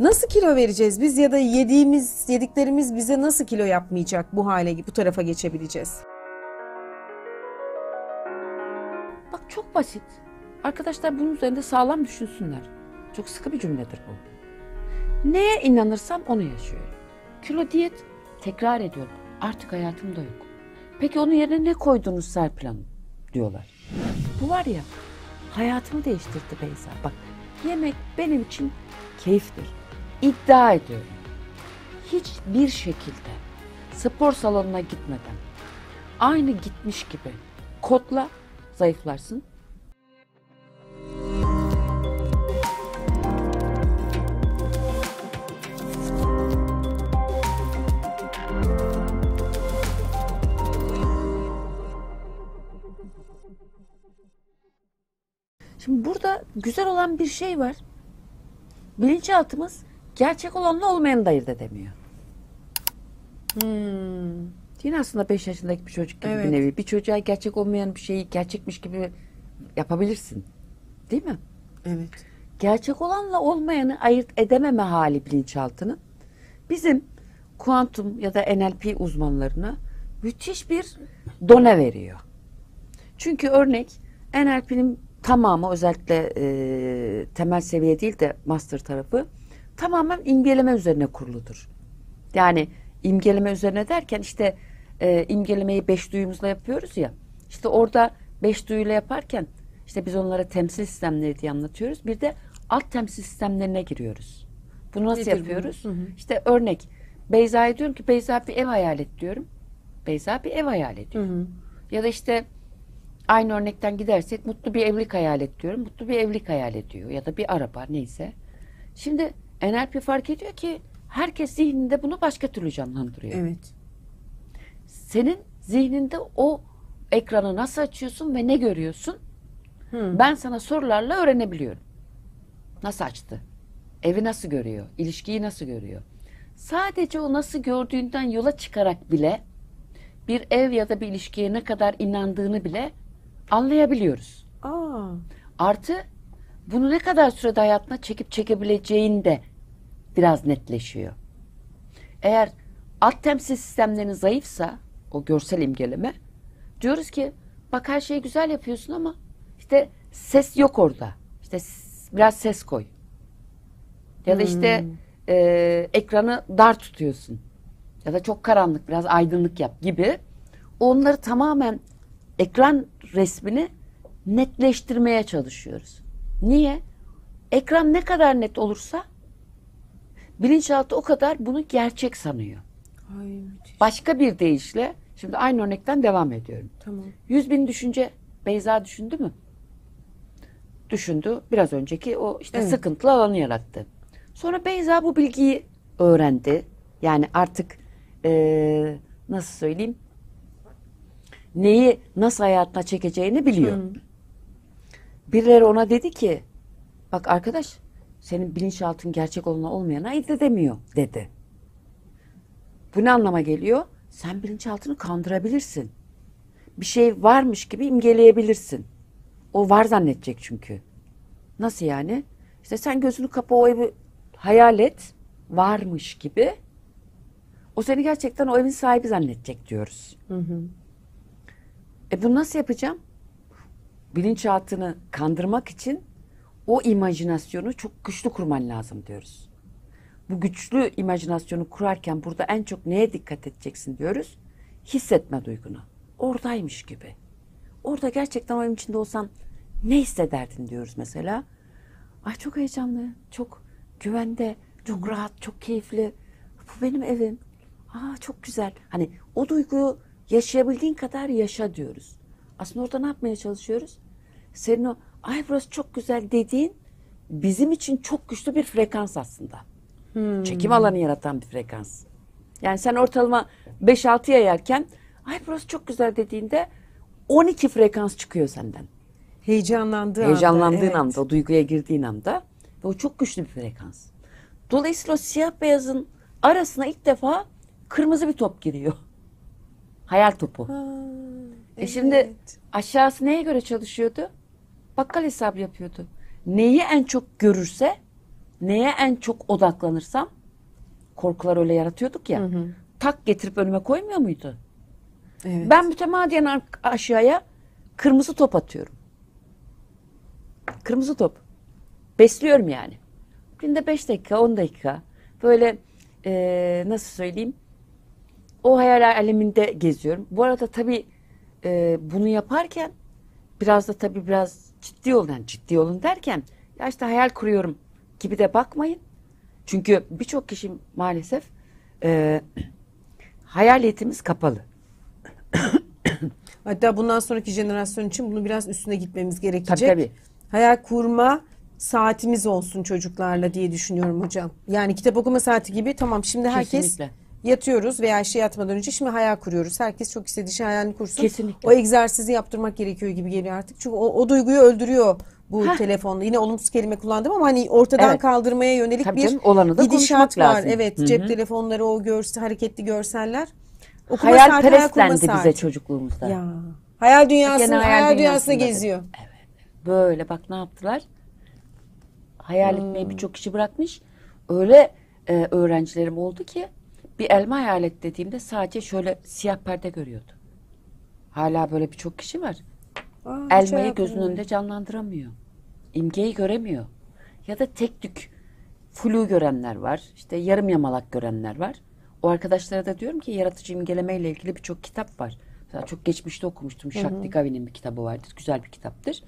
Nasıl kilo vereceğiz biz ya da yediğimiz yediklerimiz bize nasıl kilo yapmayacak bu hale bu tarafa geçebileceğiz? Bak çok basit. Arkadaşlar bunun üzerinde sağlam düşünsünler. Çok sıkı bir cümledir bu. Neye inanırsam onu yaşıyorum. Kilo diyet tekrar ediyorum. Artık hayatımda yok. Peki onun yerine ne koydunuz Serpil Hanım? diyorlar. Bu var ya hayatımı değiştirdi Beyza. Bak yemek benim için keyiftir. İddia ediyorum. Hiçbir şekilde spor salonuna gitmeden aynı gitmiş gibi kodla zayıflarsın. Şimdi burada güzel olan bir şey var. Bilinçaltımız gerçek olanla olmayanı da ayırt edemiyor. Hmm. Yine aslında 5 yaşındaki bir çocuk gibi Evet. bir nevi. Bir çocuğa gerçek olmayan bir şeyi gerçekmiş gibi yapabilirsin. Değil mi? Evet. Gerçek olanla olmayanı ayırt edememe hali bilinçaltının bizim kuantum ya da NLP uzmanlarına müthiş bir done veriyor. Çünkü örnek NLP'nin tamamı özellikle e, temel seviye değil de master tarafı tamamen imgeleme üzerine kuruludur. Yani imgeleme üzerine derken işte e, imgelemeyi beş duyumuzla yapıyoruz ya. İşte orada beş duyuyla yaparken işte biz onlara temsil sistemleri diye anlatıyoruz. Bir de alt temsil sistemlerine giriyoruz. Bunu nasıl Nedir yapıyoruz? Hı hı. İşte örnek Beyza'ya diyorum ki Beyza bir ev hayal et diyorum. Beyza bir ev hayal ediyor. Hı hı. Ya da işte aynı örnekten gidersek mutlu bir evlilik hayal et diyorum. Mutlu bir evlilik hayal ediyor. Ya da bir araba neyse. Şimdi NLP fark ediyor ki herkes zihninde bunu başka türlü canlandırıyor. Evet. Senin zihninde o ekranı nasıl açıyorsun ve ne görüyorsun? Hı. Ben sana sorularla öğrenebiliyorum. Nasıl açtı? Evi nasıl görüyor? İlişkiyi nasıl görüyor? Sadece o nasıl gördüğünden yola çıkarak bile bir ev ya da bir ilişkiye ne kadar inandığını bile anlayabiliyoruz. Aa. Artı bunu ne kadar sürede hayatına çekip çekebileceğin de biraz netleşiyor. Eğer alt temsil sistemlerin zayıfsa o görsel imgeleme diyoruz ki bak her şeyi güzel yapıyorsun ama işte ses yok orada. İşte biraz ses koy. Ya da işte e, ekranı dar tutuyorsun. Ya da çok karanlık biraz aydınlık yap gibi. Onları tamamen ekran resmini netleştirmeye çalışıyoruz. Niye? Ekran ne kadar net olursa bilinçaltı o kadar bunu gerçek sanıyor. Ay müthiş. Başka bir deyişle şimdi aynı örnekten devam ediyorum. Tamam. 100 bin düşünce Beyza düşündü mü? Düşündü. Biraz önceki o işte Evet. sıkıntılı alanı yarattı. Sonra Beyza bu bilgiyi öğrendi. Yani artık eee, nasıl söyleyeyim? Neyi nasıl hayatına çekeceğini biliyor. Hı. Birileri ona dedi ki bak arkadaş senin bilinçaltın gerçek olana olmayana ayırt edemiyor dedi. Bu ne anlama geliyor? Sen bilinçaltını kandırabilirsin. Bir şey varmış gibi imgeleyebilirsin. O var zannedecek çünkü. Nasıl yani? İşte sen gözünü kapa o evi hayal et. Varmış gibi. O seni gerçekten o evin sahibi zannedecek diyoruz. Hı hı. E bunu nasıl yapacağım? Bilinçaltını kandırmak için o imajinasyonu çok güçlü kurman lazım diyoruz. Bu güçlü imajinasyonu kurarken burada en çok neye dikkat edeceksin diyoruz? Hissetme duygunu. Oradaymış gibi. Orada gerçekten o içinde olsan ne hissederdin diyoruz mesela. Ay çok heyecanlı, çok güvende, çok rahat, çok keyifli. Bu benim evim. Aa çok güzel. Hani o duyguyu yaşayabildiğin kadar yaşa diyoruz. Aslında orada ne yapmaya çalışıyoruz? Senin o ay burası çok güzel dediğin bizim için çok güçlü bir frekans aslında. Çekim alanı yaratan bir frekans. Yani sen ortalama 5-6 yayarken ay burası çok güzel dediğinde 12 frekans çıkıyor senden. Heyecanlandığı Heyecanlandığın anda. evet. anda, o duyguya girdiğin anda ve o çok güçlü bir frekans. Dolayısıyla o siyah beyazın arasına ilk defa kırmızı bir top giriyor. Hayal topu. Ha, E şimdi evet. aşağısı neye göre çalışıyordu? Bakkal hesabı yapıyordu. Neyi en çok görürse neye en çok odaklanırsam korkular öyle yaratıyorduk ya. Tak getirip önüme koymuyor muydu? Evet. Ben mütemadiyen aşağıya kırmızı top atıyorum. Kırmızı top. Besliyorum yani. Günde 5 dakika, 10 dakika. Böyle eee, nasıl söyleyeyim? O hayal aleminde geziyorum. Bu arada tabii eee, bunu yaparken biraz da tabii biraz ciddi olun. Yani ciddi olun derken ya işte hayal kuruyorum gibi de bakmayın. Çünkü birçok kişi maalesef eee hayal yetimiz kapalı. Hatta bundan sonraki jenerasyon için bunu biraz üstüne gitmemiz gerekecek. Tabii, tabii. Hayal kurma saatimiz olsun çocuklarla diye düşünüyorum hocam. Yani kitap okuma saati gibi tamam şimdi herkes Kesinlikle. Yatıyoruz veya şey yatmadan önce şimdi hayal kuruyoruz. Herkes çok istediği şey hayalini kursun. Kesinlikle. O egzersizi yaptırmak gerekiyor gibi geliyor artık. Çünkü o, o duyguyu öldürüyor bu Heh. telefonla. Yine olumsuz kelime kullandım ama hani ortadan Evet. kaldırmaya yönelik Tabii bir canım, olanı da gidişat var. lazım. Evet Hı hı. cep telefonları o görsel, hareketli görseller. Okuma Hayal perestlendi bize saati. çocukluğumuzda. Ya. Hayal dünyasında, Gene hayal, hayal dünyasında dünyasında. geziyor. Böyle bak ne yaptılar? Hayal Hmm. etmeyi birçok kişi bırakmış. Öyle e, öğrencilerim oldu ki bir elma hayal et dediğimde sadece şöyle siyah perde görüyordu. Hala böyle birçok kişi var. Aa, Elmayı hayal gözünün önünde canlandıramıyor. İmgeyi göremiyor. Ya da tek tük flu görenler var. İşte yarım yamalak görenler var. O arkadaşlara da diyorum ki yaratıcı imgeleme ile ilgili birçok kitap var. Mesela çok geçmişte okumuştum. Shakti Gavi'nin bir kitabı vardır. Güzel bir kitaptır.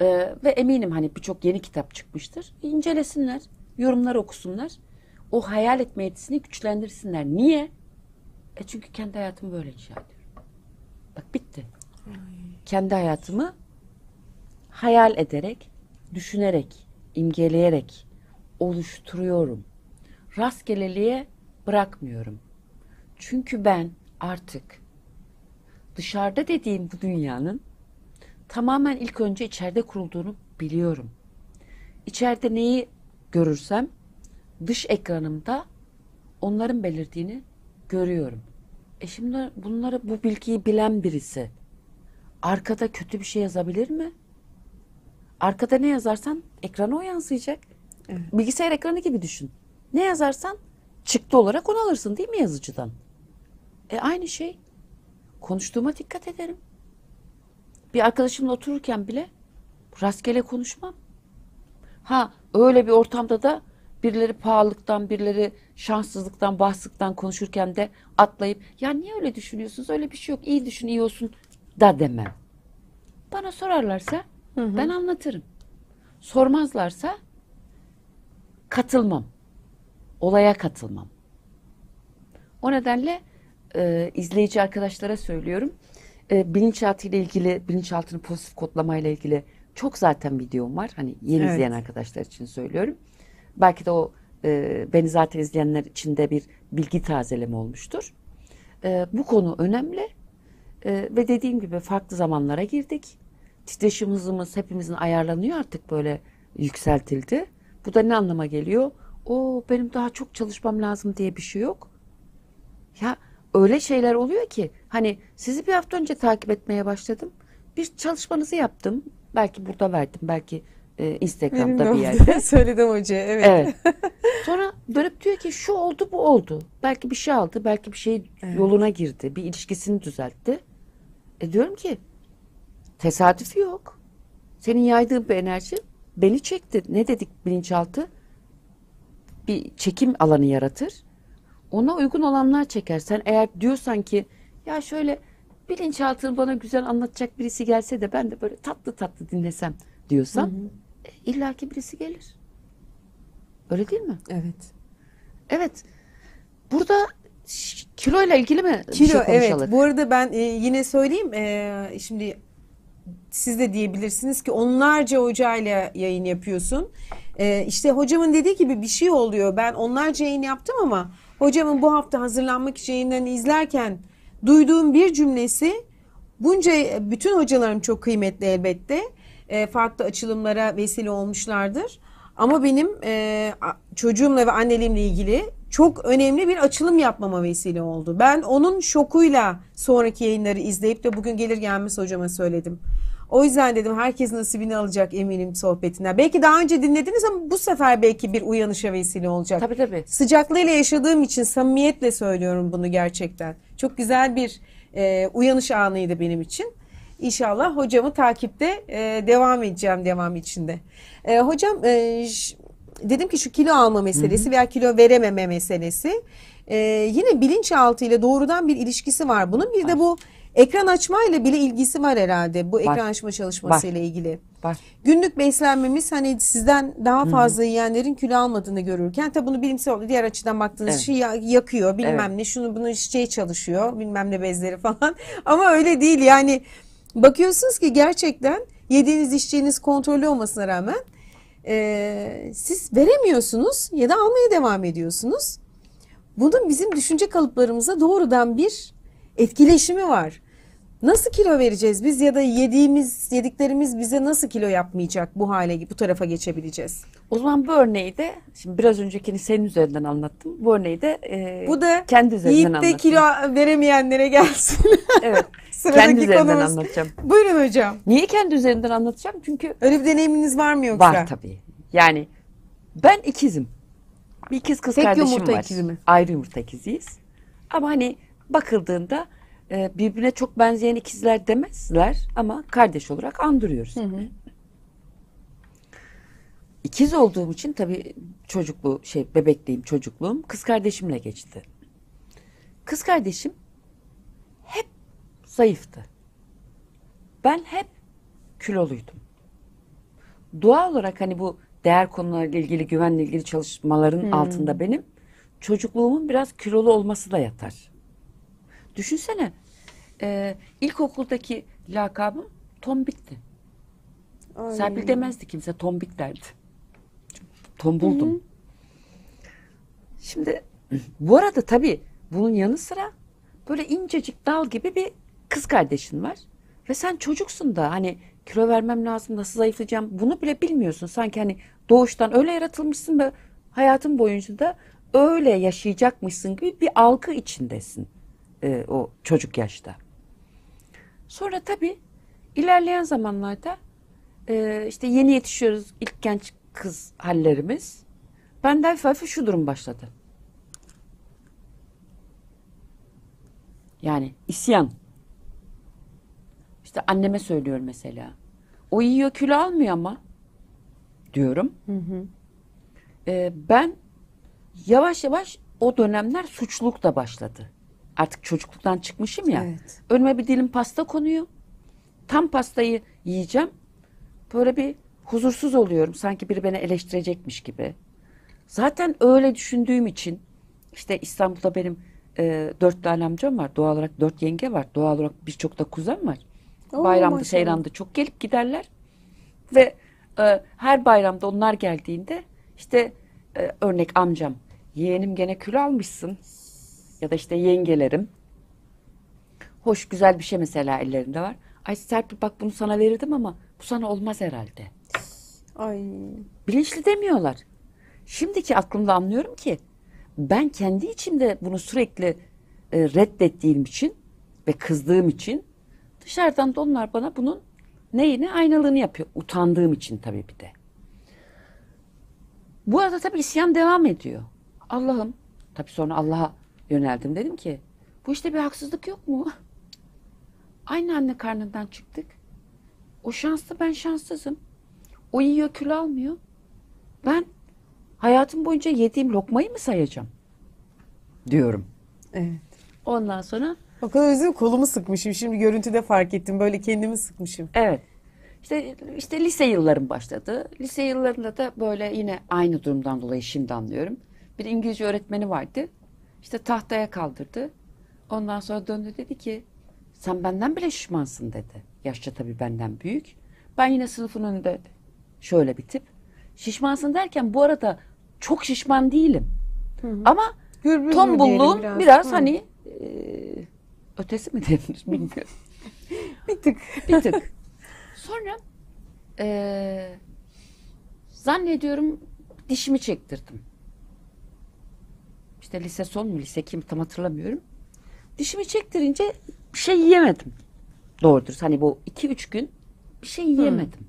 Ee, ve eminim hani birçok yeni kitap çıkmıştır. İncelesinler, yorumlar okusunlar. O hayal etme yetisini güçlendirsinler. Niye? E çünkü kendi hayatımı böyle inşa ediyorum. Bak bitti. Kendi hayatımı hayal ederek, düşünerek, imgeleyerek oluşturuyorum. Rastgeleliğe bırakmıyorum. Çünkü ben artık dışarıda dediğim bu dünyanın tamamen ilk önce içeride kurulduğunu biliyorum. İçeride neyi görürsem dış ekranımda onların belirdiğini görüyorum. E şimdi bunları bu bilgiyi bilen birisi arkada kötü bir şey yazabilir mi? Arkada ne yazarsan ekrana o yansıyacak. Bilgisayar ekranı gibi düşün. Ne yazarsan çıktı olarak onu alırsın değil mi yazıcıdan? E aynı şey. Konuştuğuma dikkat ederim. Bir arkadaşımla otururken bile rastgele konuşmam. Ha öyle bir ortamda da birileri pahalılıktan, birileri şanssızlıktan, bahtsızlıktan konuşurken de atlayıp ya niye öyle düşünüyorsunuz? Öyle bir şey yok. İyi düşün, iyi olsun da demem. Bana sorarlarsa ben anlatırım. Sormazlarsa katılmam. Olaya katılmam. O nedenle e, izleyici arkadaşlara söylüyorum. E, bilinçaltı ile ilgili, bilinçaltını pozitif kodlama ile ilgili çok zaten videom var. Hani yeni Evet. izleyen arkadaşlar için söylüyorum. Belki de o e, beni zaten izleyenler için de bir bilgi tazeleme olmuştur. E, bu konu önemli. E, ve dediğim gibi farklı zamanlara girdik. Titreşim hızımız hepimizin ayarlanıyor artık böyle yükseltildi. Bu da ne anlama geliyor? O benim daha çok çalışmam lazım diye bir şey yok. Ya öyle şeyler oluyor ki hani sizi bir hafta önce takip etmeye başladım. Bir çalışmanızı yaptım. Belki burada verdim, belki e, Instagram'da bir yerde. Söyledim hoca evet. Evet. Sonra dönüp diyor ki şu oldu bu oldu. Belki bir şey aldı, belki bir şey yoluna girdi, bir ilişkisini düzeltti. E diyorum ki tesadüfi yok. Senin yaydığın bir enerji beni çekti. Ne dedik bilinçaltı? Bir çekim alanı yaratır. Ona uygun olanlar çeker. Sen eğer diyorsan ki ya şöyle bilinçaltını bana güzel anlatacak birisi gelse de ben de böyle tatlı tatlı dinlesem diyorsan e, illaki birisi gelir. Öyle değil mi? Evet. Evet. Burada ş- kiloyla ilgili mi bir Kilo şey evet. Bu arada ben e, yine söyleyeyim. E, şimdi siz de diyebilirsiniz ki onlarca hocayla yayın yapıyorsun. E, işte hocamın dediği gibi bir şey oluyor. Ben onlarca yayın yaptım ama hocamın bu hafta hazırlanmak için yayınlarını izlerken duyduğum bir cümlesi bunca bütün hocalarım çok kıymetli elbette. E, farklı açılımlara vesile olmuşlardır. Ama benim e, çocuğumla ve anneliğimle ilgili çok önemli bir açılım yapmama vesile oldu. Ben onun şokuyla sonraki yayınları izleyip de bugün gelir gelmez hocama söyledim. O yüzden dedim herkes nasibini alacak eminim sohbetinden. Belki daha önce dinlediniz ama bu sefer belki bir uyanışa vesile olacak. Tabii tabii. Sıcaklığıyla yaşadığım için samimiyetle söylüyorum bunu gerçekten. Çok güzel bir e, uyanış anıydı benim için. İnşallah hocamı takipte e, devam edeceğim devam içinde. E, hocam e, dedim ki şu kilo alma meselesi veya kilo verememe meselesi e, yine bilinçaltı ile doğrudan bir ilişkisi var bunun. Bir de bu ekran açma ile bile ilgisi var herhalde bu ekran açma çalışması Var. ile ilgili. Var. Günlük beslenmemiz hani sizden daha fazla yiyenlerin kilo almadığını görürken tabi bunu bilimsel olarak diğer açıdan baktığınız Evet. şey ya- yakıyor bilmem Evet. ne şunu bunu şey çalışıyor bilmem ne bezleri falan ama öyle değil yani bakıyorsunuz ki gerçekten yediğiniz içtiğiniz kontrollü olmasına rağmen eee, siz veremiyorsunuz ya da almaya devam ediyorsunuz. Bunun bizim düşünce kalıplarımıza doğrudan bir etkileşimi var. Nasıl kilo vereceğiz biz ya da yediğimiz yediklerimiz bize nasıl kilo yapmayacak bu hale bu tarafa geçebileceğiz? O zaman bu örneği de şimdi biraz öncekini senin üzerinden anlattım. Bu örneği de e, Bu da kendi üzerinden yiyip de anlatayım. kilo veremeyenlere gelsin. Evet. Sıradaki kendi üzerinden konumuz. anlatacağım. Buyurun hocam. Niye kendi üzerinden anlatacağım? Çünkü Öyle bir deneyiminiz var mı yoksa? var tabii. Yani ben ikizim. Bir ikiz kız Tek kardeşim yumurta var. ikizi mi? Ayrı yumurta ikiziyiz. Ama hani bakıldığında e, birbirine çok benzeyen ikizler demezler ama kardeş olarak andırıyoruz. İkiz olduğum için tabii çocukluğu şey bebekliğim çocukluğum kız kardeşimle geçti. Kız kardeşim hep zayıftı. Ben hep kiloluydum. Doğal olarak hani bu değer konularıyla ilgili güvenle ilgili çalışmaların altında benim çocukluğumun biraz kilolu olması da yatar. Düşünsene e, ilkokuldaki lakabım tombikti. Ay. Serpil demezdi kimse tombik derdi. Tombuldum. Şimdi bu arada tabii bunun yanı sıra böyle incecik dal gibi bir kız kardeşin var. Ve sen çocuksun da hani kilo vermem lazım nasıl zayıflayacağım bunu bile bilmiyorsun. Sanki hani doğuştan öyle yaratılmışsın ve hayatın boyunca da öyle yaşayacakmışsın gibi bir algı içindesin e, o çocuk yaşta. Sonra tabii ilerleyen zamanlarda e, işte yeni yetişiyoruz ilk genç kız hallerimiz. Bende hafif şu durum başladı. Yani isyan. İşte anneme söylüyorum mesela. O yiyor kilo almıyor ama diyorum. E, ben yavaş yavaş o dönemler suçluluk da başladı. Artık çocukluktan çıkmışım ya. Evet. Önüme bir dilim pasta konuyor. Tam pastayı yiyeceğim. Böyle bir huzursuz oluyorum. Sanki biri beni eleştirecekmiş gibi. Zaten öyle düşündüğüm için işte İstanbul'da benim e, dört tane amcam var. Doğal olarak dört yenge var. Doğal olarak birçok da kuzen var. Oo, Bayramda, maşallah. seyramda çok gelip giderler. Ve e, her bayramda onlar geldiğinde işte e, örnek amcam yeğenim gene kilo almışsın ya da işte yengelerim hoş güzel bir şey mesela ellerinde var. Ay Serpil bak bunu sana verirdim ama bu sana olmaz herhalde. Ay. Bilinçli demiyorlar. Şimdiki aklımda anlıyorum ki ben kendi içimde bunu sürekli e, reddettiğim için ve kızdığım için dışarıdan da onlar bana bunun neyini aynalığını yapıyor. Utandığım için tabii bir de. Bu arada tabii isyan devam ediyor. Allah'ım tabii sonra Allah'a yöneldim dedim ki bu işte bir haksızlık yok mu? Aynı anne karnından çıktık. O şanslı ben şanssızım. O yiyor kilo almıyor. Ben hayatım boyunca yediğim lokmayı mı sayacağım? Diyorum. Evet. Ondan sonra O kadar üzüldüm kolumu sıkmışım. Şimdi görüntüde fark ettim. Böyle kendimi sıkmışım. evet. İşte işte lise yıllarım başladı. Lise yıllarında da böyle yine aynı durumdan dolayı şimdi anlıyorum. Bir İngilizce öğretmeni vardı. İşte tahtaya kaldırdı. Ondan sonra döndü dedi ki sen benden bile şişmansın dedi. Yaşça tabii benden büyük. Ben yine sınıfın önünde şöyle bir tip. Şişmansın derken bu arada çok şişman değilim. Ama Gürbüz mü tombulluğum diyelim biraz, Hı. hani e, ötesi mi denir bilmiyorum. bir tık. Bir tık. Sonra eee, zannediyorum dişimi çektirdim. İşte lise son mu lise kim tam hatırlamıyorum. Dişimi çektirince bir şey yiyemedim. Doğrudur. Hani bu iki üç gün bir şey yiyemedim.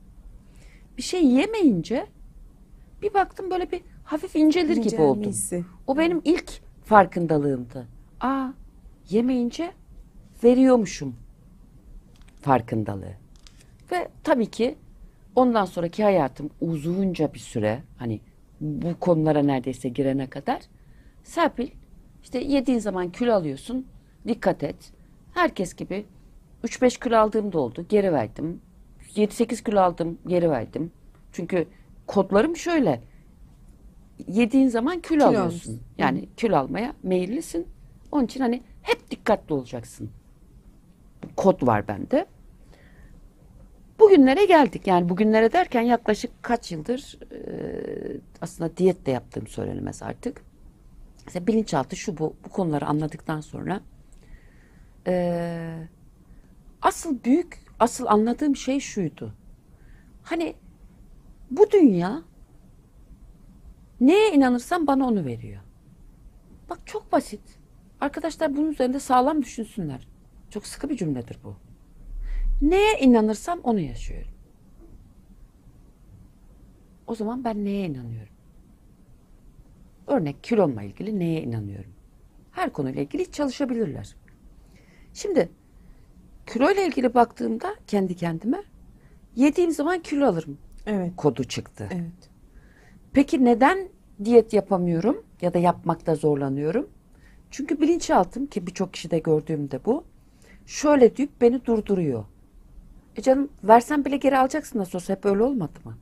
Bir şey yemeyince bir baktım böyle bir hafif incelir gibi İncelme oldum. hissi. O benim ilk farkındalığımdı. Aa yemeyince veriyormuşum farkındalığı. Ve tabii ki ondan sonraki hayatım uzunca bir süre hani bu konulara neredeyse girene kadar Serpil işte yediğin zaman kilo alıyorsun dikkat et. Herkes gibi 3-5 kilo aldığım da oldu geri verdim. 7-8 kilo aldım geri verdim. Çünkü kodlarım şöyle yediğin zaman kilo, Kilo alıyorsun. alıyorsun. Yani kilo almaya meyillisin. Onun için hani hep dikkatli olacaksın. Kod var bende. Bugünlere geldik. Yani bugünlere derken yaklaşık kaç yıldır e, aslında diyet de yaptığım söylenemez artık. Mesela bilinçaltı şu bu, bu konuları anladıktan sonra e, asıl büyük, asıl anladığım şey şuydu. Hani bu dünya neye inanırsam bana onu veriyor. Bak çok basit. Arkadaşlar bunun üzerinde sağlam düşünsünler. Çok sıkı bir cümledir bu. Neye inanırsam onu yaşıyorum. O zaman ben neye inanıyorum? Örnek kilomla ilgili neye inanıyorum? Her konuyla ilgili çalışabilirler. Şimdi kiloyla ilgili baktığımda kendi kendime yediğim zaman kilo alırım Evet. kodu çıktı. Evet. Peki neden diyet yapamıyorum ya da yapmakta zorlanıyorum? Çünkü bilinçaltım ki birçok kişide gördüğümde bu. Şöyle deyip beni durduruyor. E canım versen bile geri alacaksın nasıl olsa hep öyle olmadı mı?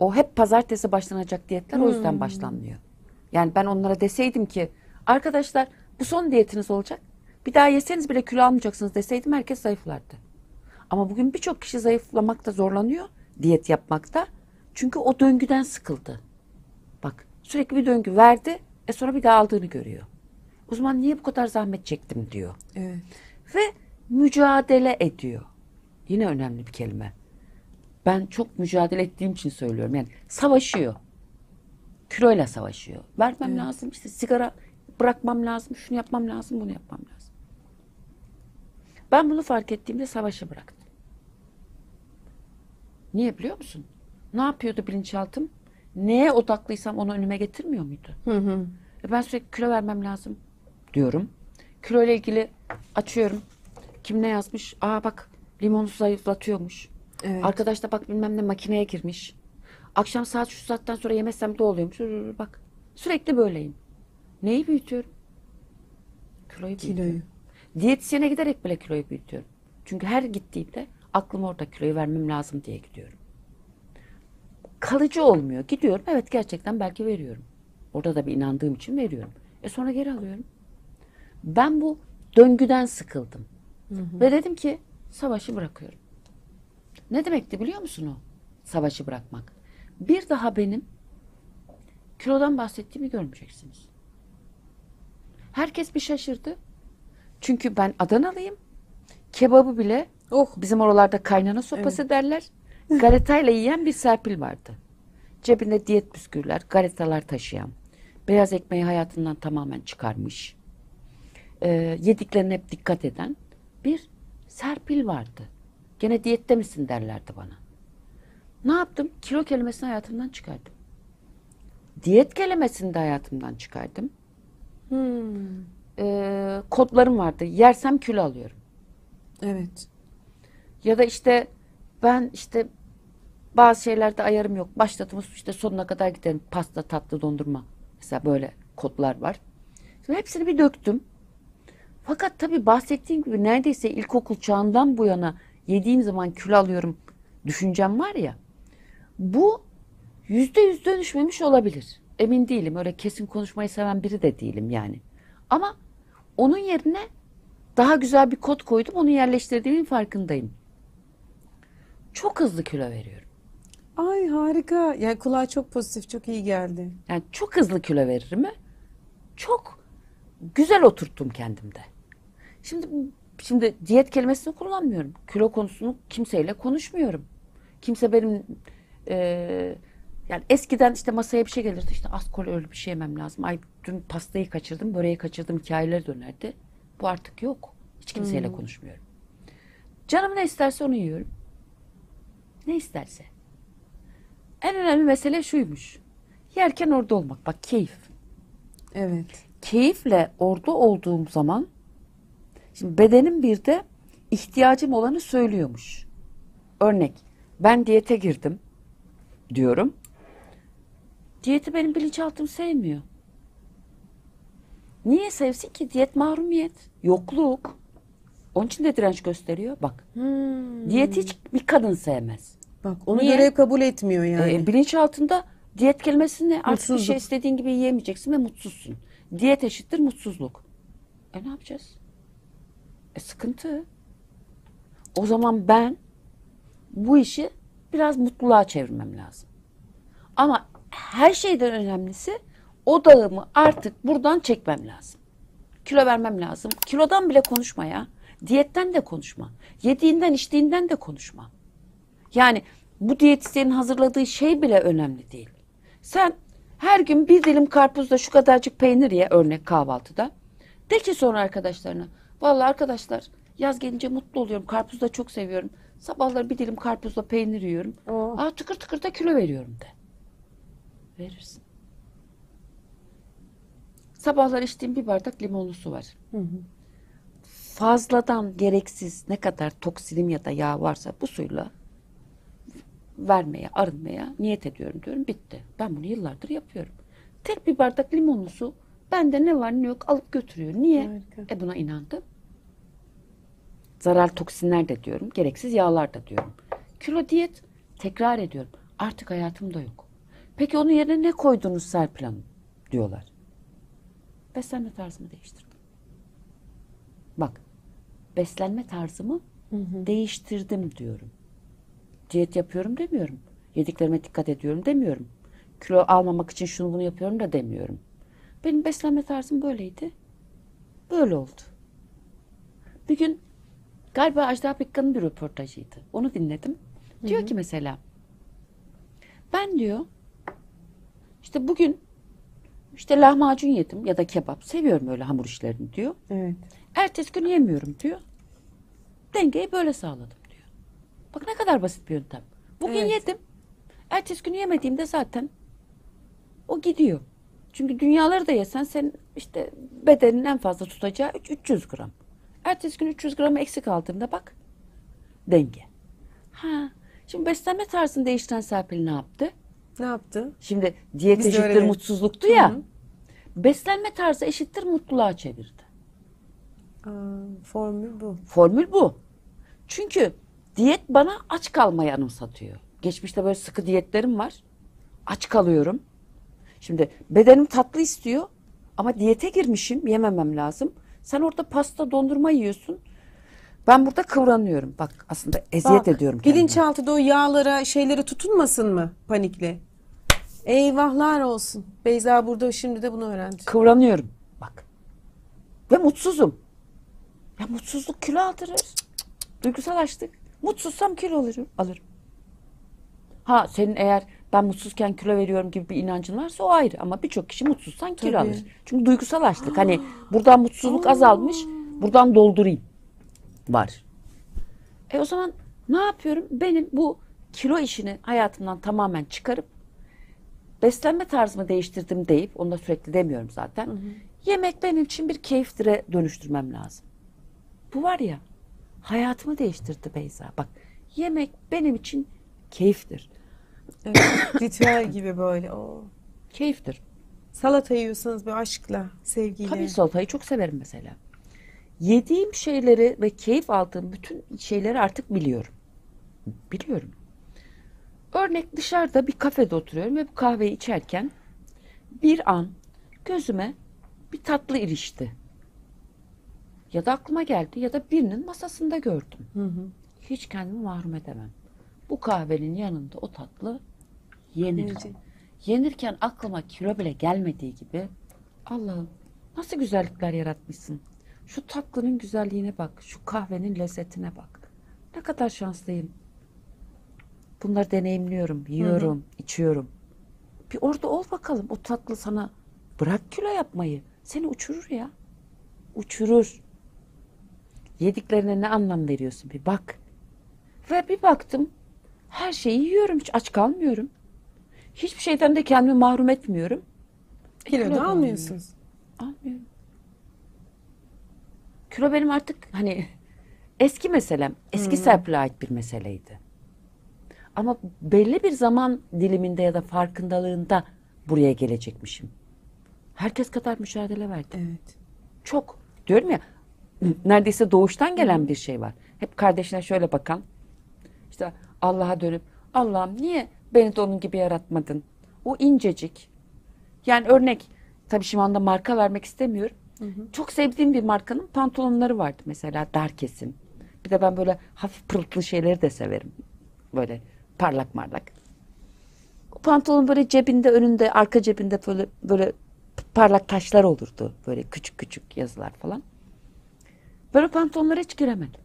O hep pazartesi başlanacak diyetler o yüzden başlanmıyor. Yani ben onlara deseydim ki arkadaşlar bu son diyetiniz olacak. Bir daha yeseniz bile kilo almayacaksınız deseydim herkes zayıflardı. Ama bugün birçok kişi zayıflamakta zorlanıyor diyet yapmakta. Çünkü o döngüden sıkıldı. Bak sürekli bir döngü verdi e sonra bir daha aldığını görüyor. O zaman niye bu kadar zahmet çektim diyor. Evet. Ve mücadele ediyor. Yine önemli bir kelime. Ben çok mücadele ettiğim için söylüyorum. Yani savaşıyor. Kiloyla savaşıyor. Vermem lazım işte sigara bırakmam lazım, şunu yapmam lazım, bunu yapmam lazım. Ben bunu fark ettiğimde savaşı bıraktım. Niye biliyor musun? Ne yapıyordu bilinçaltım? Neye odaklıysam onu önüme getirmiyor muydu? Hı hı. E ben sürekli kilo vermem lazım diyorum. Kilo ile ilgili açıyorum. Kim ne yazmış? Aa bak limonu zayıflatıyormuş. Evet. Arkadaş da bak bilmem ne makineye girmiş. Akşam saat şu saatten sonra yemezsem de oluyormuş. Bak sürekli böyleyim. Neyi büyütüyorum? Kiloyu büyütüyorum. Kiloyu. Diyetisyene giderek bile kiloyu büyütüyorum. Çünkü her gittiğimde aklım orada kiloyu vermem lazım diye gidiyorum. Kalıcı olmuyor. Gidiyorum. Evet gerçekten belki veriyorum. Orada da bir inandığım için veriyorum. E sonra geri alıyorum. Ben bu döngüden sıkıldım. Ve dedim ki savaşı bırakıyorum. Ne demekti biliyor musun o? Savaşı bırakmak. Bir daha benim kilodan bahsettiğimi görmeyeceksiniz. Herkes bir şaşırdı. Çünkü ben Adanalıyım. Kebabı bile Oh. bizim oralarda kaynana sopası derler. Galetayla yiyen bir Serpil vardı. Cebinde diyet bisküviler, galetalar taşıyan. Beyaz ekmeği hayatından tamamen çıkarmış. Ee, yediklerine hep dikkat eden bir Serpil vardı. Gene diyette misin derlerdi bana. Ne yaptım? Kilo kelimesini hayatımdan çıkardım. Diyet kelimesini de hayatımdan çıkardım. Hmm. Ee, kodlarım vardı. Yersem kilo alıyorum. Evet. Ya da işte ben işte bazı şeylerde ayarım yok. Başladım işte sonuna kadar gidelim. Pasta, tatlı, dondurma. Mesela böyle kodlar var. Şimdi hepsini bir döktüm. Fakat tabii bahsettiğim gibi neredeyse ilkokul çağından bu yana yediğim zaman kilo alıyorum düşüncem var ya. Bu yüzde yüz dönüşmemiş olabilir. Emin değilim. Öyle kesin konuşmayı seven biri de değilim yani. Ama onun yerine daha güzel bir kod koydum. Onu yerleştirdiğimin farkındayım. Çok hızlı kilo veriyorum. Ay harika. Yani kulağa çok pozitif, çok iyi geldi. Yani çok hızlı kilo veririm. Çok güzel oturttum kendimde. Şimdi şimdi diyet kelimesini kullanmıyorum. Kilo konusunu kimseyle konuşmuyorum. Kimse benim e, yani eskiden işte masaya bir şey gelirdi işte az kalorili bir şey yemem lazım. Ay dün pastayı kaçırdım, böreği kaçırdım hikayeleri dönerdi. Bu artık yok. Hiç kimseyle konuşmuyorum. Canım ne isterse onu yiyorum. Ne isterse. En önemli mesele şuymuş. Yerken orada olmak. Bak keyif. Evet. Keyifle orada olduğum zaman şimdi bedenim bir de ihtiyacım olanı söylüyormuş. Örnek ben diyete girdim diyorum. Diyeti benim bilinçaltım sevmiyor. Niye sevsin ki? Diyet mahrumiyet, yokluk. Onun için de direnç gösteriyor. Bak Hmm. diyeti hiç bir kadın sevmez. Bak onu Niye? görev kabul etmiyor yani. E, bilinç altında diyet kelimesi ne? Artık bir Mutsuzluk. şey istediğin gibi yiyemeyeceksin ve mutsuzsun. Diyet eşittir mutsuzluk. E ne yapacağız? E sıkıntı. O zaman ben bu işi biraz mutluluğa çevirmem lazım. Ama her şeyden önemlisi odağımı artık buradan çekmem lazım. Kilo vermem lazım. Kilodan bile konuşma ya. Diyetten de konuşma. Yediğinden içtiğinden de konuşma. Yani bu diyetisyenin hazırladığı şey bile önemli değil. Sen her gün bir dilim karpuzda şu kadarcık peynir ye örnek kahvaltıda. De ki sonra arkadaşlarına vallahi arkadaşlar yaz gelince mutlu oluyorum. Karpuz da çok seviyorum. Sabahları bir dilim karpuzla peynir yiyorum. Oh. Aa, tıkır tıkır da kilo veriyorum de. Verirsin. Sabahlar içtiğim bir bardak limonlu su var. Fazladan gereksiz ne kadar toksinim ya da yağ varsa bu suyla vermeye, arınmaya niyet ediyorum diyorum. Bitti. Ben bunu yıllardır yapıyorum. Tek bir bardak limonlu su bende ne var ne yok alıp götürüyor. Niye? Harika. E buna inandım. Zararlı toksinler de diyorum. Gereksiz yağlar da diyorum. Kilo diyet tekrar ediyorum. Artık hayatımda yok. Peki onun yerine ne koydunuz Serpil Hanım? Diyorlar. Beslenme tarzımı değiştirdim. Bak beslenme tarzımı değiştirdim diyorum. Diyet yapıyorum demiyorum. Yediklerime dikkat ediyorum demiyorum. Kilo almamak için şunu bunu yapıyorum da demiyorum. Benim beslenme tarzım böyleydi. Böyle oldu. Bir gün galiba Ajda Pekkan'ın bir röportajıydı. Onu dinledim. Diyor ki mesela ben diyor işte bugün işte lahmacun yedim ya da kebap. Seviyorum öyle hamur işlerini diyor. Evet. Ertesi gün yemiyorum diyor. Dengeyi böyle sağladım diyor. Bak ne kadar basit bir yöntem. Bugün Evet. yedim. Ertesi gün yemediğimde zaten o gidiyor. Çünkü dünyaları da yesen sen işte bedenin en fazla tutacağı üç- 300 gram. Ertesi gün 300 gram eksik aldığımda bak denge. Ha, şimdi beslenme tarzını değiştiren Serpil ne yaptı? Ne yaptı? Şimdi diyet Biz eşittir mutsuzluktu ya. Hı hı. Beslenme tarzı eşittir mutluluğa çevirdi. Aa, formül bu. Formül bu. Çünkü diyet bana aç kalmayı anımsatıyor. Geçmişte böyle sıkı diyetlerim var. Aç kalıyorum. Şimdi bedenim tatlı istiyor ama diyete girmişim yememem lazım. Sen orada pasta dondurma yiyorsun. Ben burada kıvranıyorum. Bak aslında eziyet Bak, ediyorum kendime. Bilinçaltı da o yağlara, şeylere tutunmasın mı panikle? Eyvahlar olsun. Beyza burada şimdi de bunu öğrendi. Kıvranıyorum. Bak. Ve mutsuzum. Ya mutsuzluk kilo aldırır. Duygusallaştık. Mutsuzsam kilo alırım. alırım. Ha senin eğer ben mutsuzken kilo veriyorum gibi bir inancın varsa o ayrı. Ama birçok kişi mutsuzsan kilo Tabii. alır. Çünkü duygusallaştık. Hani buradan mutsuzluk azalmış. Buradan doldurayım. Var. E o zaman ne yapıyorum? Benim bu kilo işini hayatımdan tamamen çıkarıp beslenme tarzımı değiştirdim deyip, onu da sürekli demiyorum zaten. Yemek benim için bir keyiftir'e dönüştürmem lazım. Bu var ya, hayatımı değiştirdi Beyza. Bak, yemek benim için keyiftir. Evet. Ritüel gibi böyle. O. Keyiftir. Salata yiyorsanız bir aşkla, sevgiyle. Tabii salatayı çok severim mesela. Yediğim şeyleri ve keyif aldığım bütün şeyleri artık biliyorum. Biliyorum. Örnek dışarıda bir kafede oturuyorum ve bu kahveyi içerken bir an gözüme bir tatlı ilişti. Ya da aklıma geldi ya da birinin masasında gördüm. Hiç kendimi mahrum edemem. Bu kahvenin yanında o tatlı yenir. Yenecek. Yenirken aklıma kilo bile gelmediği gibi Allah'ım nasıl güzellikler yaratmışsın. Şu tatlının güzelliğine bak. Şu kahvenin lezzetine bak. Ne kadar şanslıyım. Bunları deneyimliyorum, yiyorum, içiyorum. Bir orada ol bakalım. O tatlı sana bırak kilo yapmayı. Seni uçurur ya. Uçurur. Yediklerine ne anlam veriyorsun bir bak. Ve bir baktım her şeyi yiyorum. Hiç aç kalmıyorum. Hiçbir şeyden de kendimi mahrum etmiyorum. E, Kilo da almıyorsunuz. Almıyorum. Kilo benim artık hani eski meselem. Eski Serpil'e ait bir meseleydi. Ama belli bir zaman diliminde ya da farkındalığında buraya gelecekmişim. Herkes kadar mücadele verdim. Evet. Çok. Diyorum ya neredeyse doğuştan gelen bir şey var. Hep kardeşine şöyle bakan. işte Allah'a dönüp Allah'ım niye beni de onun gibi yaratmadın? O incecik. Yani örnek tabii şu anda marka vermek istemiyorum. Çok sevdiğim bir markanın pantolonları vardı mesela dar kesim. Bir de ben böyle hafif pırıltılı şeyleri de severim. Böyle parlak marlak. O pantolon böyle cebinde önünde arka cebinde böyle böyle parlak taşlar olurdu. Böyle küçük küçük yazılar falan. Böyle pantolonlara hiç giremedim.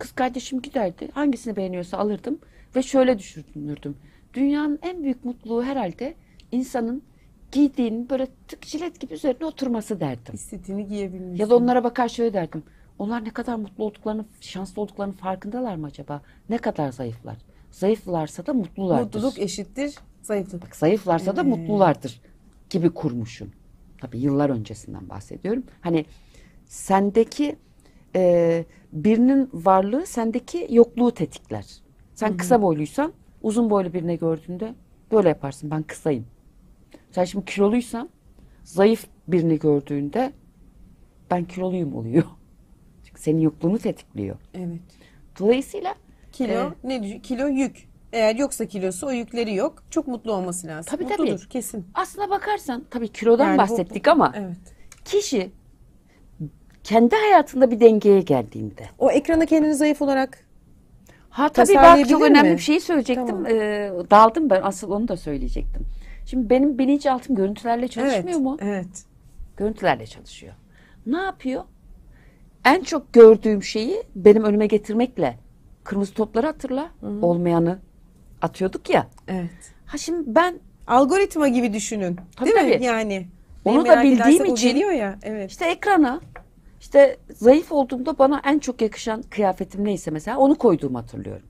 Kız kardeşim giderdi. Hangisini beğeniyorsa alırdım. Ve şöyle düşünürdüm. Dünyanın en büyük mutluluğu herhalde insanın giydiğinin böyle tık jilet gibi üzerine oturması derdim. İstediğini giyebilmiş. Ya da onlara bakar şöyle derdim. Onlar ne kadar mutlu olduklarını, şanslı olduklarını farkındalar mı acaba? Ne kadar zayıflar? Zayıflarsa da mutlulardır. Mutluluk eşittir zayıflık. Zayıflarsa da Evet. mutlulardır gibi kurmuşum. Tabii yıllar öncesinden bahsediyorum. Hani sendeki e, birinin varlığı sendeki yokluğu tetikler. Sen kısa boyluysan uzun boylu birine gördüğünde böyle yaparsın. Ben kısayım. Sen şimdi kiloluysan zayıf birini gördüğünde ben kiloluyum oluyor. Çünkü senin yokluğunu tetikliyor. Evet. Dolayısıyla Kilo Evet. ne? Kilo yük. Eğer yoksa kilosu o yükleri yok. Çok mutlu olması lazım. Tabii, Mutludur tabii. kesin. aslına bakarsan tabii kilodan Yani bu- bahsettik ama Evet. kişi kendi hayatında bir dengeye geldiğinde O ekrana kendini zayıf olarak ha tabii bak çok Tasarlayabilir önemli mi? bir şey söyleyecektim Tamam. Ee, daldım ben asıl onu da söyleyecektim şimdi benim bilinçaltım görüntülerle çalışmıyor evet. mu Evet. görüntülerle çalışıyor ne yapıyor en çok gördüğüm şeyi benim önüme getirmekle kırmızı topları hatırla olmayanı atıyorduk ya Evet. ha şimdi ben Algoritma gibi düşünün. Tabii, Değil mi? tabii. Yani. Onu da bildiğim için- geliyor ya. Evet. İşte ekrana işte zayıf olduğumda bana en çok yakışan kıyafetim neyse mesela onu koyduğumu hatırlıyorum.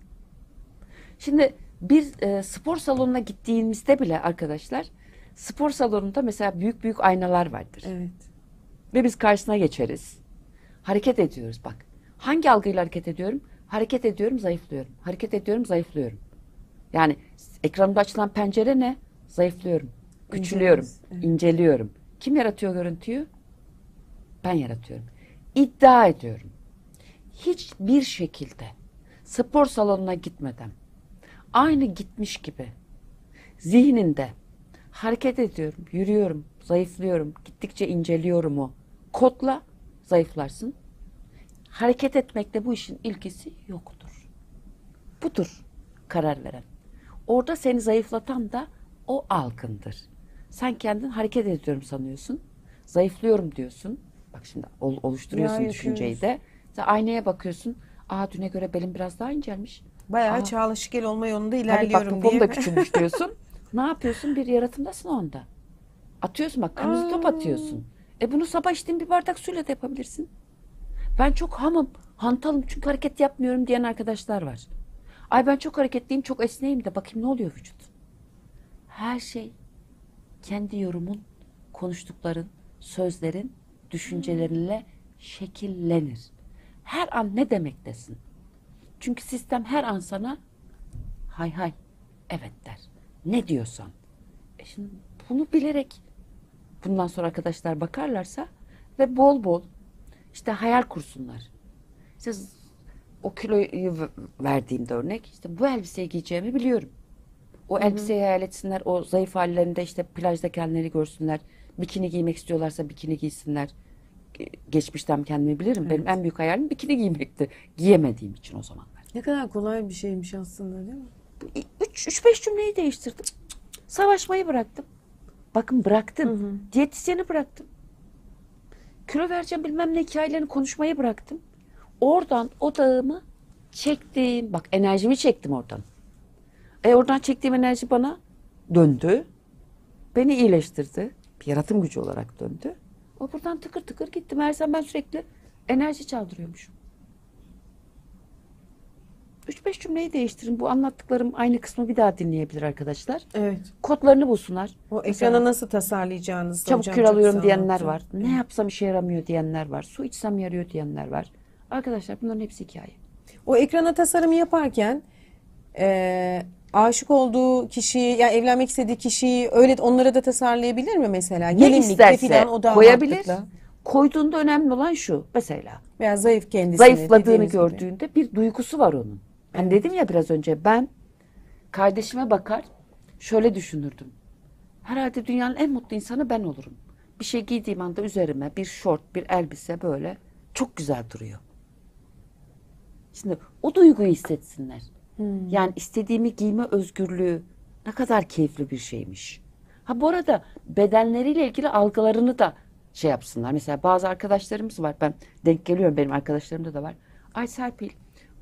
Şimdi bir e, spor salonuna gittiğimizde bile arkadaşlar spor salonunda mesela büyük büyük aynalar vardır. Evet. Ve biz karşısına geçeriz. Hareket ediyoruz bak. Hangi algıyla hareket ediyorum? Hareket ediyorum, zayıflıyorum. Hareket ediyorum, zayıflıyorum. Yani ekranımda açılan pencere ne? Zayıflıyorum. Küçülüyorum, İnceliyoruz, evet. inceliyorum. Kim yaratıyor görüntüyü? Ben yaratıyorum. İddia ediyorum. Hiçbir şekilde spor salonuna gitmeden aynı gitmiş gibi zihninde hareket ediyorum, yürüyorum, zayıflıyorum, gittikçe inceliyorum o. Kodla zayıflarsın. Hareket etmekte bu işin ilkisi yoktur. Budur karar veren. Orada seni zayıflatan da o algındır. Sen kendin hareket ediyorum sanıyorsun. Zayıflıyorum diyorsun. Bak şimdi ol- oluşturuyorsun Ya, düşünceyi de. Sen aynaya bakıyorsun. Aa düne göre belim biraz daha incelmiş. Bayağı Aa. çağla şikel olma yolunda Tabii ilerliyorum bak popom diye. da küçülmüş diyorsun. ne yapıyorsun? Bir yaratımdasın onda. Atıyorsun bak kırmızı top atıyorsun. E bunu sabah içtiğin bir bardak suyla da yapabilirsin. Ben çok hamım, hantalım çünkü hareket yapmıyorum diyen arkadaşlar var. Ay ben çok hareketliyim, çok esneyim de bakayım ne oluyor vücut. Her şey kendi yorumun, konuştukların, sözlerin, düşüncelerinle şekillenir. Her an ne demektesin? Çünkü sistem her an sana hay hay evet der. Ne diyorsan. E şimdi bunu bilerek bundan sonra arkadaşlar bakarlarsa ve bol bol işte hayal kursunlar. İşte o kiloyu verdiğimde örnek işte bu elbiseyi giyeceğimi biliyorum. O elbiseyi hayal etsinler. O zayıf hallerinde işte plajda kendileri görsünler. Bikini giymek istiyorlarsa bikini giysinler. Ge- Geçmişten kendimi bilirim. Benim en büyük hayalim bikini giymekti. Giyemediğim için o zamanlar. Ne kadar kolay bir şeymiş aslında değil mi? Üç, üç beş cümleyi değiştirdim. Savaşmayı bıraktım. Bakın bıraktım. Diyetisyeni bıraktım. Kilo vereceğim bilmem ne hikayelerini konuşmayı bıraktım. Oradan odağımı çektim. Bak enerjimi çektim oradan. E oradan çektiğim enerji bana döndü. Beni iyileştirdi. Bir yaratım gücü olarak döndü. O buradan tıkır tıkır gitti. Meğersem ben sürekli enerji çaldırıyormuşum. 3-5 cümleyi değiştirin. Bu anlattıklarım aynı kısmı bir daha dinleyebilir arkadaşlar. Evet. Kodlarını bulsunlar. O Mesela ekrana nasıl tasarlayacağınız çabuk hocam alıyorum diyenler olun. var. Ne yapsam işe yaramıyor diyenler var. Su içsem yarıyor diyenler var. Arkadaşlar bunların hepsi hikaye. O ekrana tasarımı yaparken e, aşık olduğu kişiyi ya evlenmek istediği kişiyi öyle onlara da tasarlayabilir mi mesela? Ne Gelinlikte isterse filan o da koyabilir. Koyduğunda önemli olan şu. Mesela Veya zayıf kendisini. zayıfladığını dediğiniz gibi. gördüğünde bir duygusu var onun. Hani dedim ya biraz önce ben kardeşime bakar şöyle düşünürdüm. Herhalde dünyanın en mutlu insanı ben olurum. Bir şey giydiğim anda üzerime bir şort, bir elbise böyle çok güzel duruyor. Şimdi o duyguyu hissetsinler. Yani istediğimi giyme özgürlüğü ne kadar keyifli bir şeymiş. Ha bu arada bedenleriyle ilgili algılarını da şey yapsınlar. Mesela bazı arkadaşlarımız var. Ben denk geliyorum benim arkadaşlarımda da var. Ay Serpil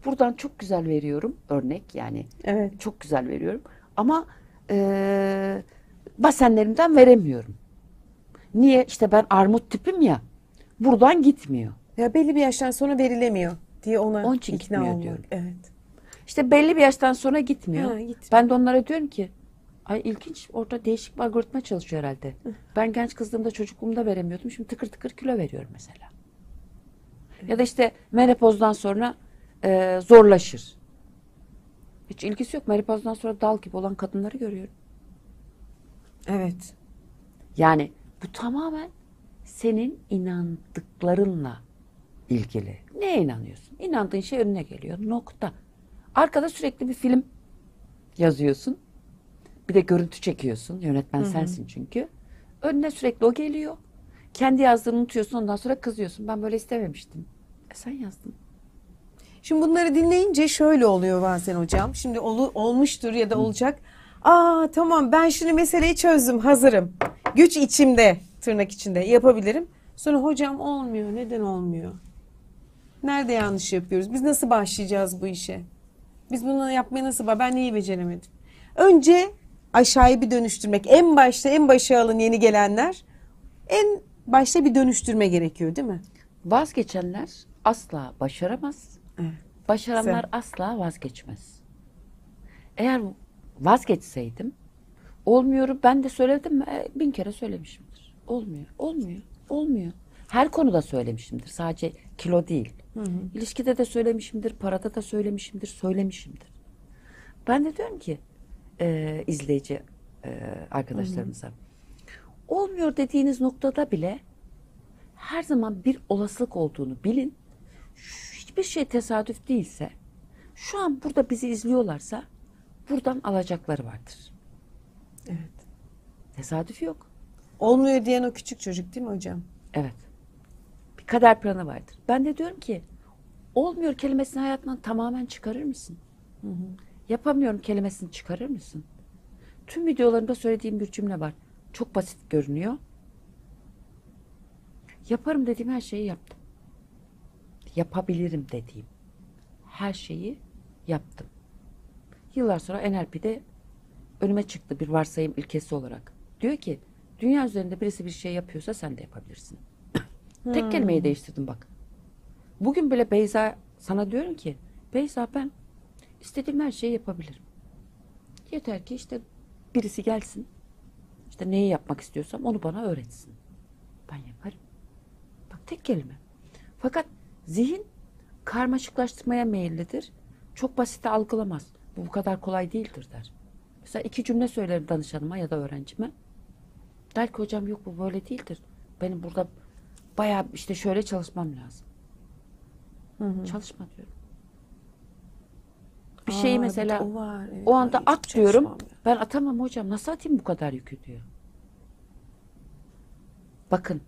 buradan çok güzel veriyorum örnek yani. Evet. Çok güzel veriyorum. Ama eee basenlerimden veremiyorum. Niye? İşte ben armut tipim ya. Buradan gitmiyor. Ya belli bir yaştan sonra verilemiyor diye ona Onun için ikna gitmiyor olmak. diyorum. Evet. İşte belli bir yaştan sonra gitmiyor. Ha, gitmiyor. Ben de onlara diyorum ki ay ilginç orada değişik bir algoritma çalışıyor herhalde. Ben genç kızdığımda çocukluğumda veremiyordum. Şimdi tıkır tıkır kilo veriyorum mesela. Ya da işte menopozdan sonra e, zorlaşır. Hiç ilgisi yok. Menopozdan sonra dal gibi olan kadınları görüyorum. Evet. Yani bu tamamen senin inandıklarınla ilgili. Neye inanıyorsun? İnandığın şey önüne geliyor. Nokta. Arkada sürekli bir film yazıyorsun. Bir de görüntü çekiyorsun. Yönetmen sensin çünkü. Önüne sürekli o geliyor. Kendi yazdığını unutuyorsun ondan sonra kızıyorsun. Ben böyle istememiştim. E sen yazdın. Şimdi bunları dinleyince şöyle oluyor bazen hocam. Şimdi olu, olmuştur ya da olacak. Aa tamam ben şimdi meseleyi çözdüm hazırım. Güç içimde tırnak içinde yapabilirim. Sonra hocam olmuyor neden olmuyor? Nerede yanlış yapıyoruz? Biz nasıl başlayacağız bu işe? Biz bunu yapmaya nasıl Ben neyi beceremedim? Önce aşağıyı bir dönüştürmek. En başta en başa alın yeni gelenler. En başta bir dönüştürme gerekiyor değil mi? Vazgeçenler asla başaramaz. Evet. Başaranlar Güzel. asla vazgeçmez. Eğer vazgeçseydim olmuyor ben de söyledim mi? E, bin kere söylemişimdir. Olmuyor, olmuyor, olmuyor. Her konuda söylemişimdir. Sadece kilo değil. İlişkide de söylemişimdir, parada da söylemişimdir, söylemişimdir. Ben de diyorum ki e, izleyici e, arkadaşlarımıza. Olmuyor dediğiniz noktada bile her zaman bir olasılık olduğunu bilin. Hiçbir şey tesadüf değilse, şu an burada bizi izliyorlarsa buradan alacakları vardır. Evet. Tesadüf yok. Olmuyor diyen o küçük çocuk değil mi hocam? Evet. Kader planı vardır. Ben de diyorum ki olmuyor kelimesini hayatından tamamen çıkarır mısın? Yapamıyorum kelimesini çıkarır mısın? Tüm videolarımda söylediğim bir cümle var. Çok basit görünüyor. Yaparım dediğim her şeyi yaptım. Yapabilirim dediğim her şeyi yaptım. Yıllar sonra NLP'de önüme çıktı bir varsayım ilkesi olarak. Diyor ki dünya üzerinde birisi bir şey yapıyorsa sen de yapabilirsin. Tek kelimeyi değiştirdim bak. Bugün bile Beyza sana diyorum ki Beyza ben istediğim her şeyi yapabilirim. Yeter ki işte birisi gelsin. İşte neyi yapmak istiyorsam onu bana öğretsin. Ben yaparım. Bak tek kelime. Fakat zihin karmaşıklaştırmaya meyillidir. Çok basite algılamaz. Bu bu kadar kolay değildir der. Mesela iki cümle söylerim danışanıma ya da öğrencime. Der ki hocam yok bu böyle değildir. Benim burada bayağı işte şöyle çalışmam lazım. Çalışma diyorum. Bir şeyi Aa, bir mesela o var, evet. o anda at hiç diyorum. ya. Ben atamam hocam. Nasıl atayım bu kadar yükü diyor. Bakın.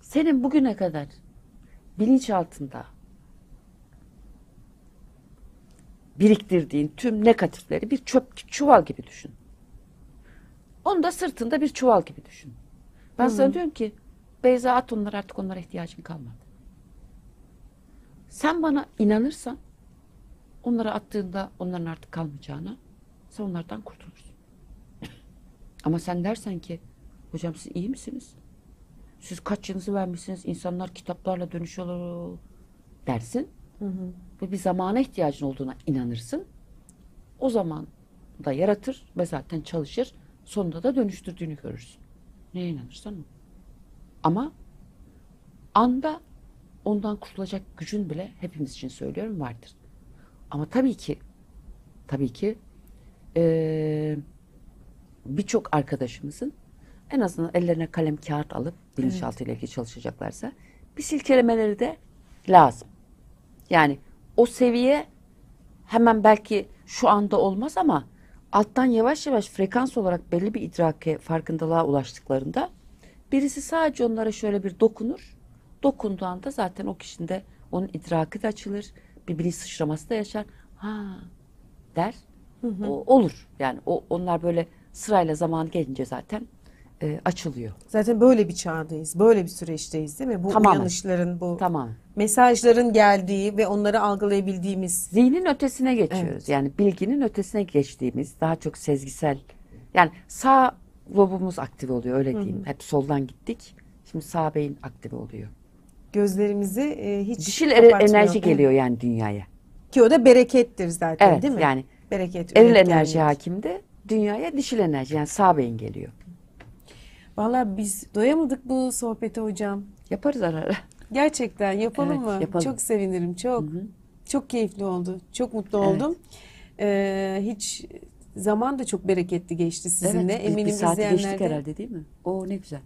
Senin bugüne kadar bilinç altında biriktirdiğin tüm negatifleri bir çöp çuval gibi düşün. Onu da sırtında bir çuval gibi düşün. Ben sana diyorum ki Beyza at onları artık onlara ihtiyacın kalmadı. Sen bana inanırsan onları attığında onların artık kalmayacağına sen onlardan kurtulursun. Ama sen dersen ki hocam siz iyi misiniz? Siz kaç yılınızı vermişsiniz insanlar kitaplarla dönüşüyorlar dersin. ve bir zamana ihtiyacın olduğuna inanırsın. O zaman da yaratır ve zaten çalışır. Sonunda da dönüştürdüğünü görürsün. Neye inanırsan o. Ama anda ondan kurtulacak gücün bile hepimiz için söylüyorum vardır. Ama tabii ki tabii ki eee, birçok arkadaşımızın en azından ellerine kalem kağıt alıp bilinçaltı ile ilgili çalışacaklarsa bir silkelemeleri de lazım. Yani o seviye hemen belki şu anda olmaz ama alttan yavaş yavaş frekans olarak belli bir idrake, farkındalığa ulaştıklarında birisi sadece onlara şöyle bir dokunur. Dokunduğu anda zaten o kişinin de onun idraki de açılır. Bir bilinç sıçraması da yaşar. Ha der. O olur. Yani o onlar böyle sırayla zaman gelince zaten e, açılıyor. Zaten böyle bir çağdayız. Böyle bir süreçteyiz değil mi? Bu Tamamen. uyanışların, bu Tamam. mesajların geldiği ve onları algılayabildiğimiz. Zihnin ötesine geçiyoruz. Yani bilginin ötesine geçtiğimiz daha çok sezgisel. Yani sağ lobumuz aktive oluyor öyle diyeyim. Hep soldan gittik. Şimdi sağ beyin aktive oluyor. Gözlerimizi e, hiç Dişil kapatmıyor. enerji geliyor yani dünyaya. Ki o da berekettir zaten Evet değil mi? yani Bereket. eril üretkenlik. enerji hakimde dünyaya dişil enerji yani sağ beyin geliyor. Vallahi biz doyamadık bu sohbete hocam. Yaparız ara ara. Gerçekten yapalım Evet, mı? yapalım. Çok sevinirim. Çok. Çok keyifli oldu. Çok mutlu Evet. oldum. Ee, hiç zaman da çok bereketli geçti sizinle. evet, Eminim bir saati geçtik de. herhalde değil mi? O ne güzel.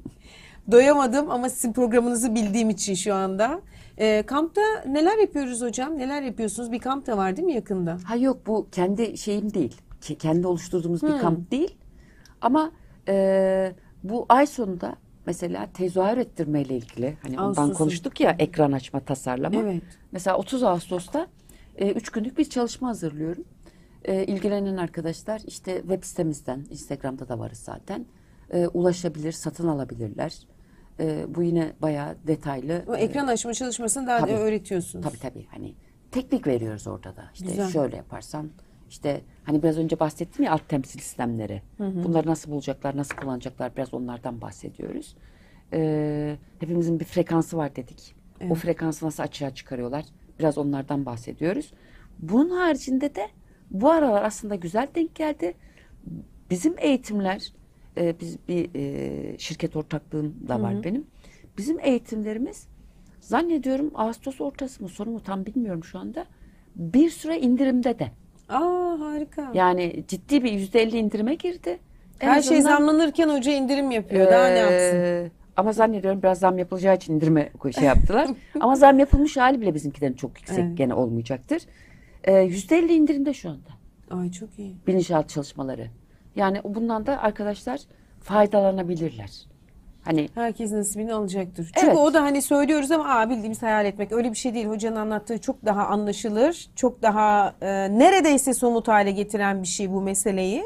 Doyamadım ama sizin programınızı bildiğim için şu anda. Ee, kampta neler yapıyoruz hocam? Neler yapıyorsunuz? Bir kamp da var değil mi yakında? Ha yok bu kendi şeyim değil. Ke- Kendi oluşturduğumuz Hmm. bir kamp değil. Ama e, bu ay sonunda mesela tezahür ettirmeyle ilgili hani ondan Ağustos'un. konuştuk ya ekran açma tasarlama. Evet. Mesela 30 Ağustos'ta 3 günlük bir çalışma hazırlıyorum. E, ilgilenen arkadaşlar işte web sitemizden Instagram'da da varız zaten. e, ulaşabilir, satın alabilirler. E, bu yine bayağı detaylı. O e, ekran açma çalışmasını daha tabii. da öğretiyorsunuz. Tabii tabii hani teknik veriyoruz orada da. İşte Güzel. şöyle yaparsan işte hani biraz önce bahsettim ya alt temsil sistemleri. Bunları nasıl bulacaklar, nasıl kullanacaklar biraz onlardan bahsediyoruz. Ee, hepimizin bir frekansı var dedik. O frekansı nasıl açığa çıkarıyorlar? Biraz onlardan bahsediyoruz. Bunun haricinde de bu aralar aslında güzel denk geldi. Bizim eğitimler, e, biz bir e, şirket ortaklığım da var benim. Bizim eğitimlerimiz zannediyorum Ağustos ortası mı sonu mu tam bilmiyorum şu anda. Bir süre indirimde de. Aa harika. Yani ciddi bir yüzde elli indirime girdi. En Her şey zamlanırken hoca indirim yapıyor. Daha ne yapsın? eee, Ama zannediyorum biraz zam yapılacağı için indirime şey yaptılar. ama zam yapılmış hali bile bizimkilerin çok yüksek Evet. gene olmayacaktır. Eee, Yüzde elli indirimde şu anda Ay çok iyi. bilinçaltı çalışmaları. Yani bundan da arkadaşlar faydalanabilirler. Hani Herkes nasibini alacaktır. Çünkü Evet. o da hani söylüyoruz ama aa, bildiğimiz hayal etmek öyle bir şey değil. Hocanın anlattığı çok daha anlaşılır, çok daha e, neredeyse somut hale getiren bir şey bu meseleyi.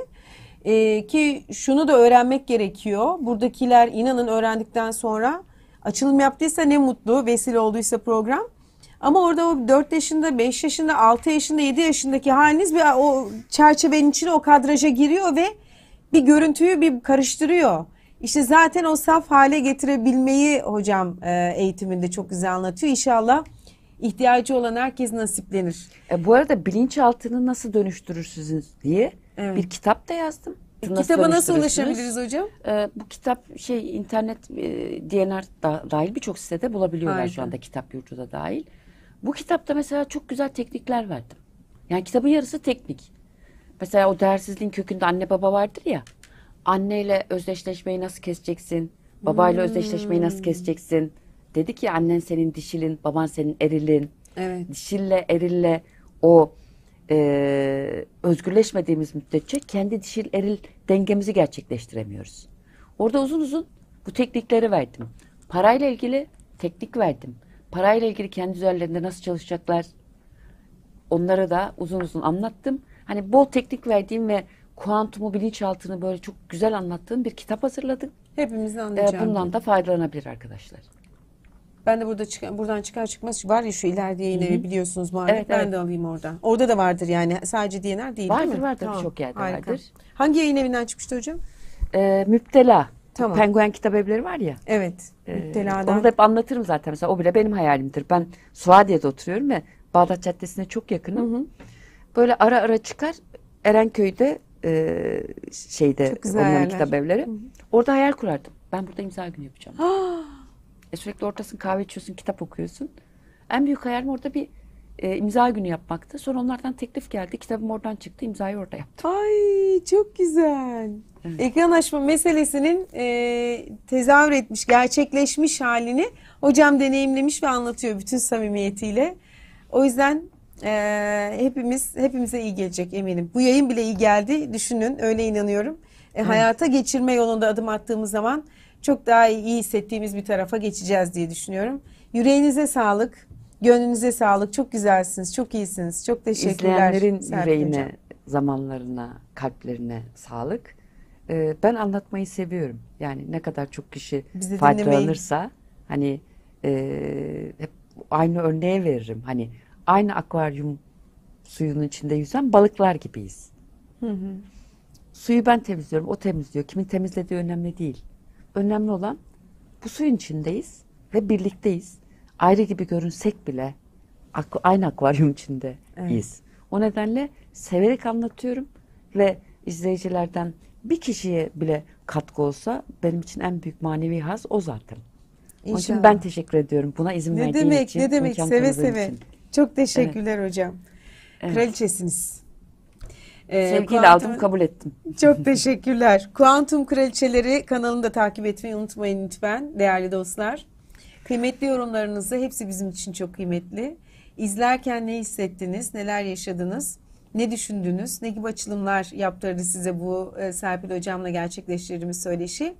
E, ki şunu da öğrenmek gerekiyor. Buradakiler inanın öğrendikten sonra açılım yaptıysa ne mutlu, vesile olduysa program. Ama orada o 4 yaşında, 5 yaşında, 6 yaşında, 7 yaşındaki haliniz bir o çerçevenin içine o kadraja giriyor ve bir görüntüyü bir karıştırıyor. İşte zaten o saf hale getirebilmeyi hocam e, eğitiminde çok güzel anlatıyor. İnşallah ihtiyacı olan herkes nasiplenir. E, bu arada bilinçaltını nasıl dönüştürürsünüz diye Evet. bir kitap da yazdım. Kitaba nasıl ulaşabiliriz hocam? E, bu kitap şey internet e, DNR da, dahil birçok sitede bulabiliyorlar Harika. şu anda kitap yurdu da dahil. Bu kitapta mesela çok güzel teknikler verdim. Yani kitabın yarısı teknik. Mesela o değersizliğin kökünde anne baba vardır ya. Anneyle özdeşleşmeyi nasıl keseceksin? Babayla özdeşleşmeyi nasıl keseceksin? Dedi ki annen senin dişilin, baban senin erilin. Evet. Dişille erille o e, özgürleşmediğimiz müddetçe kendi dişil eril dengemizi gerçekleştiremiyoruz. Orada uzun uzun bu teknikleri verdim. Parayla ilgili teknik verdim. Parayla ilgili kendi üzerlerinde nasıl çalışacaklar onları da uzun uzun anlattım. Hani bol teknik verdiğim ve kuantumu bilinçaltını böyle çok güzel anlattığım bir kitap hazırladım. Hepimizin anlayacağı. bundan da faydalanabilir arkadaşlar. Ben de burada çık buradan çıkar çıkmaz var ya şu ileride yayın evi biliyorsunuz malum. Evet, ben evet. de alayım orada. Orada da vardır yani sadece DNR değil Vardır, değil mi? vardır. Birçok yerde vardır. Hangi yayın evinden çıkmıştı hocam? E, müptela. Tamam. Penguen kitap evleri var ya. Evet. Ee, Müpteladan. Onu da hep anlatırım zaten. Mesela o bile benim hayalimdir. Ben Suadiye'de oturuyorum ve Bağdat Caddesi'ne çok yakınım. Böyle ara ara çıkar Erenköy'de e, şeyde onların yerler. kitap evleri. Orada hayal kurardım. Ben burada imza günü yapacağım. e sürekli ortasın kahve içiyorsun, kitap okuyorsun. En büyük hayalim orada bir e, imza günü yapmaktı. Sonra onlardan teklif geldi. Kitabım oradan çıktı. imzayı orada yaptım. Ay çok güzel. Ekran açma meselesinin e, tezahür etmiş, gerçekleşmiş halini hocam deneyimlemiş ve anlatıyor bütün samimiyetiyle. O yüzden e, hepimiz hepimize iyi gelecek eminim. Bu yayın bile iyi geldi. Düşünün öyle inanıyorum. E, hayata geçirme yolunda adım attığımız zaman çok daha iyi, hissettiğimiz bir tarafa geçeceğiz diye düşünüyorum. Yüreğinize sağlık, gönlünüze sağlık. Çok güzelsiniz, çok iyisiniz. Çok teşekkürler. İzleyenlerin Serpil yüreğine, hocam. zamanlarına, kalplerine sağlık. Ee, ben anlatmayı seviyorum. Yani ne kadar çok kişi Bizi faydalanırsa hani e, hep aynı örneğe veririm. Hani aynı akvaryum suyunun içinde yüzen balıklar gibiyiz. Suyu ben temizliyorum, o temizliyor. Kimin temizlediği önemli değil. Önemli olan bu suyun içindeyiz ve birlikteyiz. Ayrı gibi görünsek bile ak- aynı akvaryum içindeyiz. O nedenle severek anlatıyorum ve izleyicilerden bir kişiye bile katkı olsa benim için en büyük manevi haz o zaten. Onun için İnşallah. ben teşekkür ediyorum buna izin Ne verdiğin demek için. ne demek imkan seve tanıdığın seve. için. Çok teşekkürler hocam. Evet. Kraliçesiniz. Ee, Sevgiyle kuantum- aldım kabul ettim. Çok teşekkürler. Kuantum Kraliçeleri kanalını da takip etmeyi unutmayın lütfen değerli dostlar. Kıymetli yorumlarınızı hepsi bizim için çok kıymetli. İzlerken ne hissettiniz, neler yaşadınız, ne düşündünüz, ne gibi açılımlar yaptırdı size bu e, Serpil Hocam'la gerçekleştirdiğimiz söyleşi?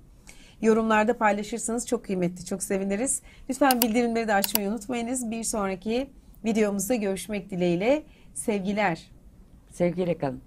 Yorumlarda paylaşırsanız çok kıymetli, çok seviniriz. Lütfen bildirimleri de açmayı unutmayınız. Bir sonraki videomuzda görüşmek dileğiyle. Sevgiler. Sevgiyle kalın.